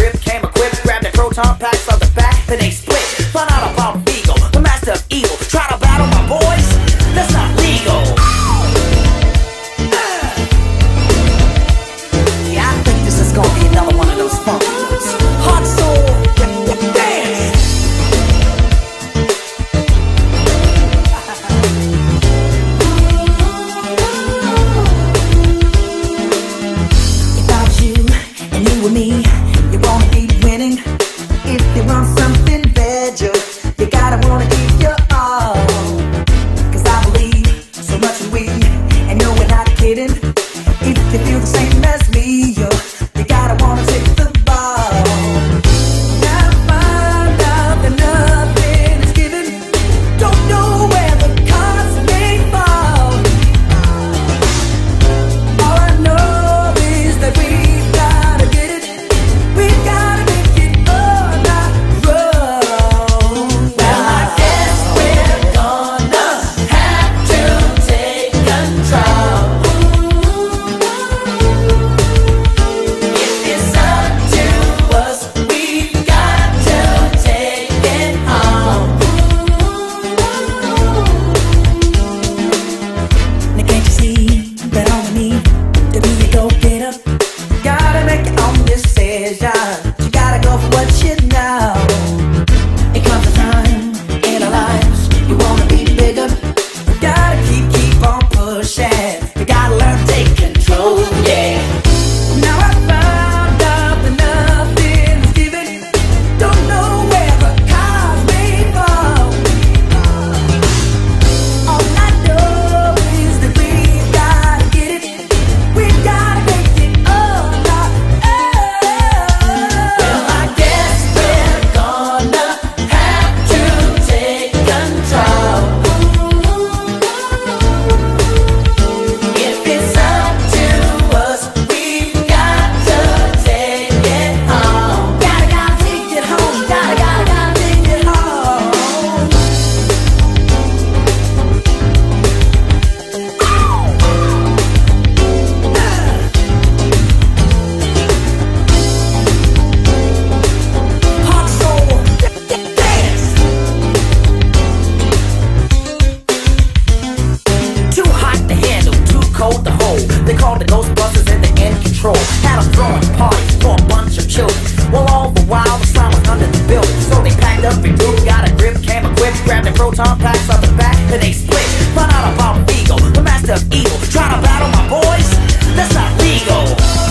grip, came equipped, grabbed the proton packs on the back, then they split. Fun out of problem. same as gotta learn to take control, yeah. wanna battle my boys? That's not legal.